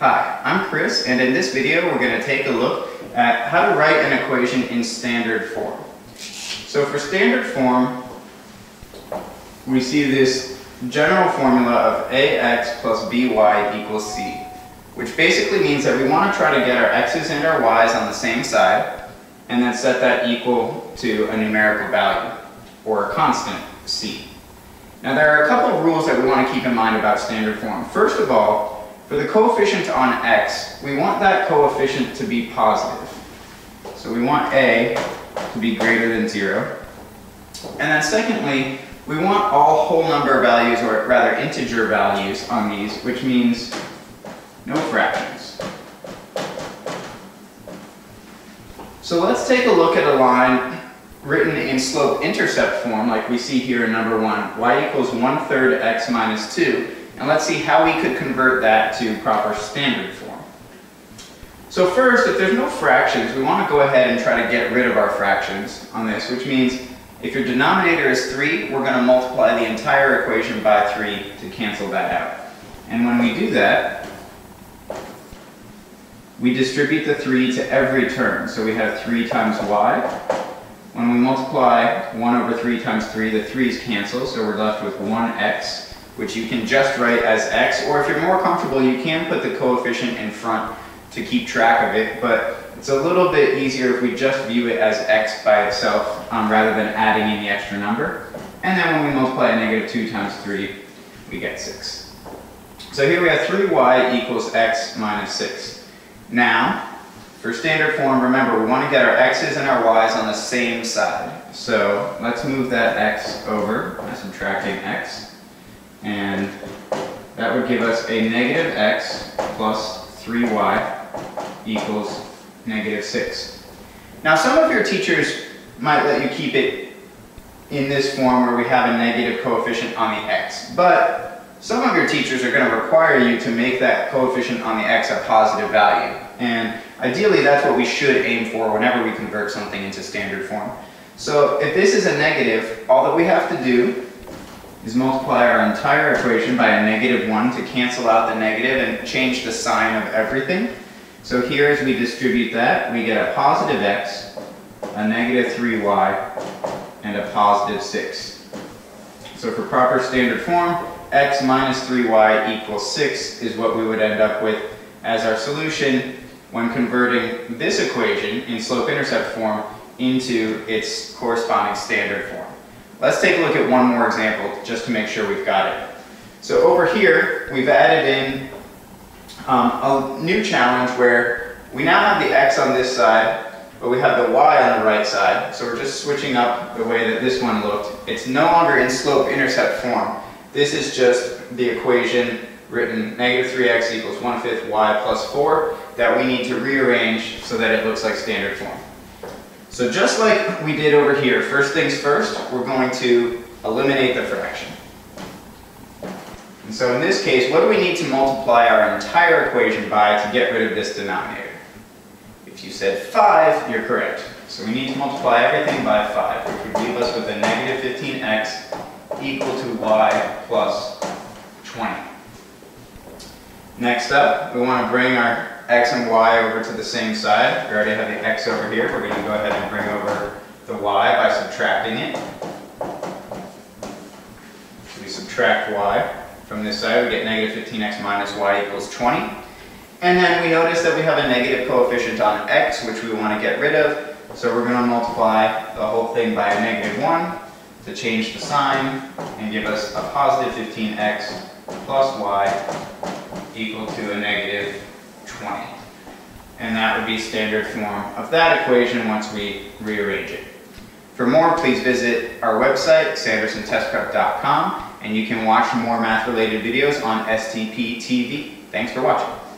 Hi, I'm Chris, and in this video we're going to take a look at how to write an equation in standard form. So for standard form, we see this general formula of ax plus by equals c, which basically means that we want to try to get our x's and our y's on the same side, and then set that equal to a numerical value, or a constant c. Now there are a couple of rules that we want to keep in mind about standard form. First of all, for the coefficient on x, we want that coefficient to be positive. So we want a to be greater than 0. And then secondly, we want all whole number values, or rather integer values on these, which means no fractions. So let's take a look at a line written in slope-intercept form, like we see here in number 1, y equals 1 third x minus 2. And let's see how we could convert that to proper standard form. So first, if there's no fractions, we want to go ahead and try to get rid of our fractions on this, which means if your denominator is 3, we're going to multiply the entire equation by 3 to cancel that out. And when we do that, we distribute the 3 to every term. So we have 3 times y when we multiply 1 over 3 times 3, the 3's cancel, so we're left with 1x, which you can just write as x, or if you're more comfortable, you can put the coefficient in front to keep track of it, but it's a little bit easier if we just view it as x by itself, um, rather than adding in the extra number. And then when we multiply negative 2 times 3, we get 6. So here we have 3y equals x minus 6. Now, for standard form, remember, we want to get our x's and our y's on the same side. So let's move that x over by subtracting x. And that would give us a negative x plus 3y equals negative 6. Now some of your teachers might let you keep it in this form where we have a negative coefficient on the x. But some of your teachers are going to require you to make that coefficient on the x a positive value. And Ideally, that's what we should aim for whenever we convert something into standard form. So if this is a negative, all that we have to do is multiply our entire equation by a negative 1 to cancel out the negative and change the sign of everything. So here as we distribute that, we get a positive x, a negative 3y, and a positive 6. So for proper standard form, x minus 3y equals 6 is what we would end up with as our solution when converting this equation in slope-intercept form into its corresponding standard form. Let's take a look at one more example just to make sure we've got it. So over here, we've added in um, a new challenge where we now have the x on this side, but we have the y on the right side. So we're just switching up the way that this one looked. It's no longer in slope-intercept form. This is just the equation written negative 3x equals 1 fifth y plus 4 that we need to rearrange so that it looks like standard form. So just like we did over here, first things first, we're going to eliminate the fraction. And so in this case, what do we need to multiply our entire equation by to get rid of this denominator? If you said 5, you're correct. So we need to multiply everything by 5, which would leave us with a negative 15x equal to y plus 20. Next up, we want to bring our x and y over to the same side. We already have the x over here. We're going to go ahead and bring over the y by subtracting it. We subtract y from this side. We get negative 15x minus y equals 20. And then we notice that we have a negative coefficient on x, which we want to get rid of. So we're going to multiply the whole thing by a negative 1 to change the sign and give us a positive 15x plus y equal to a negative 20. And that would be standard form of that equation once we rearrange it. For more, please visit our website, sandersontestprep.com, and you can watch more math-related videos on STP TV. Thanks for watching.